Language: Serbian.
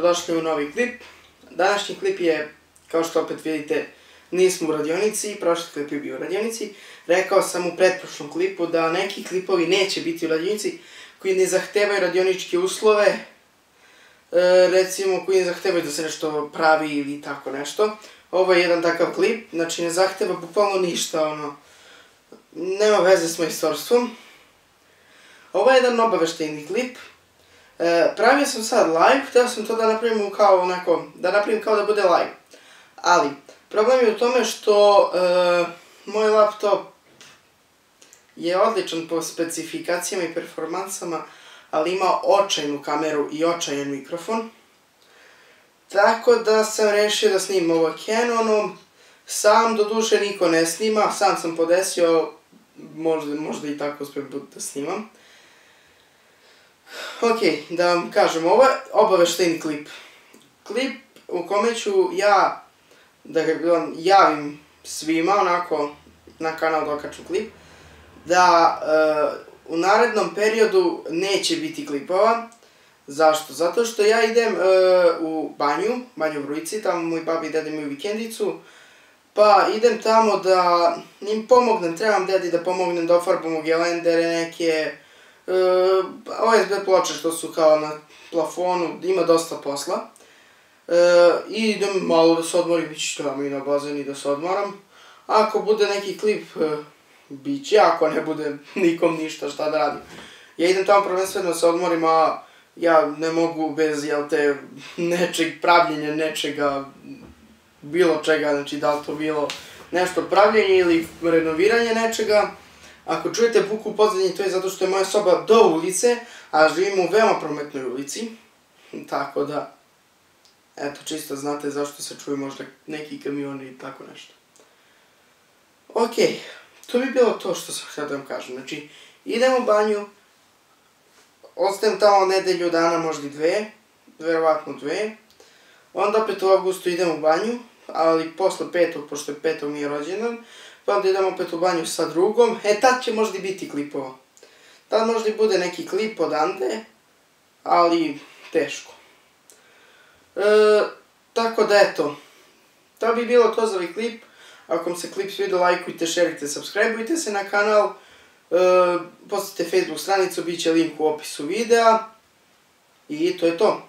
dobrodošli u novi klip. Današnji klip je, kao što opet vidite, nismo u radionici, prošli klip je bio u radionici. Rekao sam u pretprošlom klipu da neki klipovi neće biti u radionici koji ne zahtevaju radioničke uslove, e, recimo koji ne zahtevaju da se nešto pravi ili tako nešto. Ovo je jedan takav klip, znači ne zahteva bukvalno ništa, ono, nema veze s majstorstvom. Ovo je jedan obaveštajni klip, E, pravio sam sad live, htio sam to da napravim kao onako, da napravim kao da bude live. Ali, problem je u tome što e, moj laptop je odličan po specifikacijama i performansama, ali ima očajnu kameru i očajan mikrofon. Tako da sam rešio da snimam ovo Canonom. Sam, do duše, niko ne snima, sam sam podesio, možda, možda i tako uspijem da snimam. Ok, da vam kažem, ovo je obaveštajni klip. Klip u kome ću ja da ga vam javim svima onako na kanal da okaču klip, da uh, u narednom periodu neće biti klipova. Zašto? Zato što ja idem uh, u banju, banju Vrujici, tamo moj babi i deda imaju vikendicu, pa idem tamo da im pomognem, trebam dedi da pomognem da ofarbamo gelendere neke, E, OSB ploče što su kao na plafonu, ima dosta posla. E, I idem malo da se odmorim, bit će tamo i na bazen i da se odmoram. Ako bude neki klip, e, bit će, ako ne bude nikom ništa šta da radim. Ja idem tamo prvenstveno da se odmorim, a ja ne mogu bez, jel te, nečeg pravljenja, nečega, bilo čega, znači da li to bilo nešto pravljenje ili renoviranje nečega, Ako čujete buku u pozadnji, to je zato što je moja soba do ulice, a živim u veoma prometnoj ulici. Tako da, eto, čisto znate zašto se čuju možda neki kamioni i tako nešto. Ok, to bi bilo to što sam htio da vam kažem. Znači, idem u banju, ostajem tamo nedelju dana, možda i dve, verovatno dve. Onda opet u augustu idem u banju, ali posle petog, pošto je petog mi je rođendan, pa onda idemo opet u banju sa drugom, e tad će možda biti klipova. Tad možda bude neki klip od Ante, ali teško. E, tako da eto, to bi bilo to za ovaj klip. Ako vam se klip svidio, lajkujte, šerite, subscribeujte se na kanal. E, posetite Facebook stranicu, bit će link u opisu videa. I to je to.